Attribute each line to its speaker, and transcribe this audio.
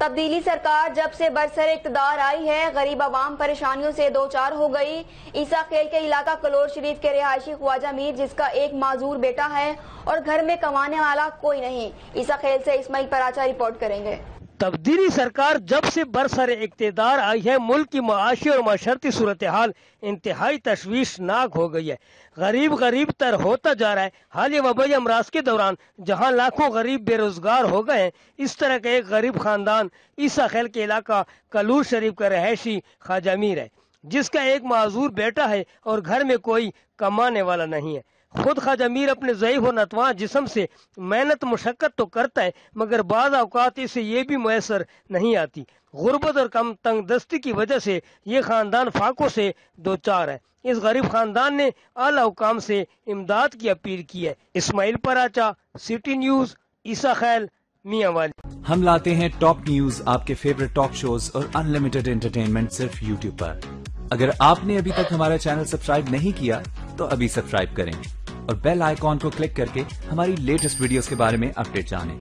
Speaker 1: तब्दीली सरकार जब से बरसर इकतदार आई है, गरीब आवाम परेशानियों से दो चार हो गई। ईसा खेल के इलाका कलोर शरीफ के रिहायशी ख्वाजा मीर, जिसका एक माजूर बेटा है, और घर में कमाने वाला कोई नहीं। ईसा खेल से इस्माइल पराचा रिपोर्ट करेंगे।
Speaker 2: तब्दीली सरकार जब से बरसर इकतदार आई है, मुल्क की माशी और माशरती सूरत हाल इंतहाई तशवीशनाक हो गई है। गरीब गरीब तर होता जा रहा है। हाल ही वबई अमराज के दौरान जहाँ लाखों गरीब बेरोजगार हो गए हैं, इस तरह का एक गरीब खानदान ईसा खेल के इलाका कलूर शरीफ का रहायशी ख्वाजा मीर है, जिसका एक माजूर बेटा है और घर में कोई कमाने वाला नहीं है। खुद ख्वाजा मीर अपने ज़यीफ और नतवा जिसम से मेहनत, मुशक्क़त तो करता है, मगर बाज़ अवकात इसे ये भी मैसर नहीं आती। गुर्बत और कम तंग दस्ती की वजह से ये ख़ानदान फाकों से दो चार है। इस गरीब खानदान ने अला हुकाम से इमदाद की अपील की है। Ismail Paracha, city news, Isa Khel, Mianwali.
Speaker 3: हम लाते हैं टॉप न्यूज़, आपके फेवरेट टॉक शोज़ और अनलिमिटेड एंटरटेनमेंट सिर्फ़ यूट्यूब पर। अगर आपने अभी तक हमारा चैनल सब्सक्राइब नहीं किया तो अभी सब्सक्राइब करें। और बेल आइकॉन को क्लिक करके हमारी लेटेस्ट वीडियोस के बारे में अपडेट जानें।